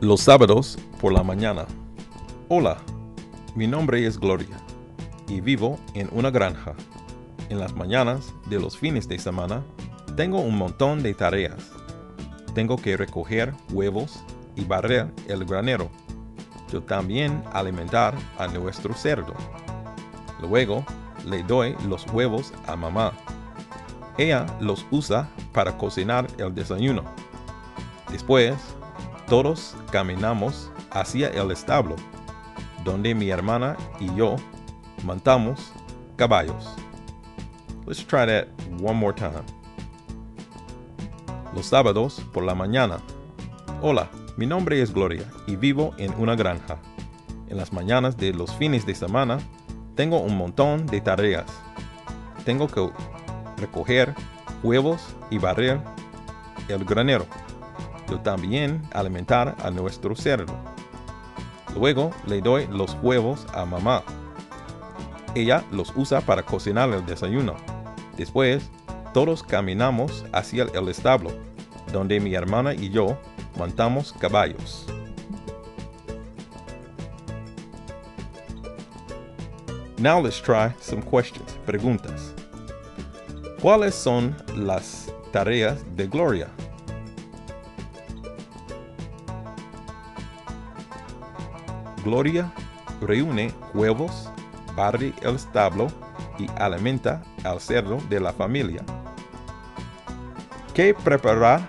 Los sábados por la mañana. Hola, mi nombre es Gloria y vivo en una granja. En las mañanas de los fines de semana tengo un montón de tareas. Tengo que recoger huevos y barrer el granero. Yo también alimentar a nuestro cerdo. Luego le doy los huevos a mamá. Ella los usa para cocinar el desayuno. Después todos caminamos hacia el establo, donde mi hermana y yo montamos caballos. Let's try that one more time. Los sábados por la mañana. Hola, mi nombre es Gloria y vivo en una granja. En las mañanas de los fines de semana tengo un montón de tareas. Tengo que recoger huevos y barrer el granero también alimentar a nuestro cerdo. Luego le doy los huevos a mamá. Ella los usa para cocinar el desayuno. Después, todos caminamos hacia el establo, donde mi hermana y yo montamos caballos. Now let's try some questions. Preguntas. ¿Cuáles son las tareas de Gloria? Gloria reúne huevos, barre el establo y alimenta al cerdo de la familia. ¿Qué prepara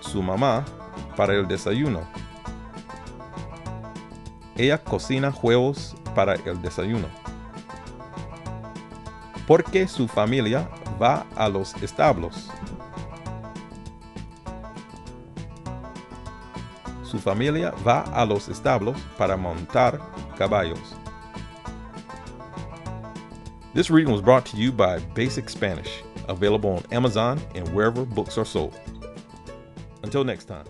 su mamá para el desayuno? Ella cocina huevos para el desayuno. ¿Por qué su familia va a los establos? Su familia va a los establos para montar caballos. This reading was brought to you by Basic Spanish, available on Amazon and wherever books are sold. Until next time.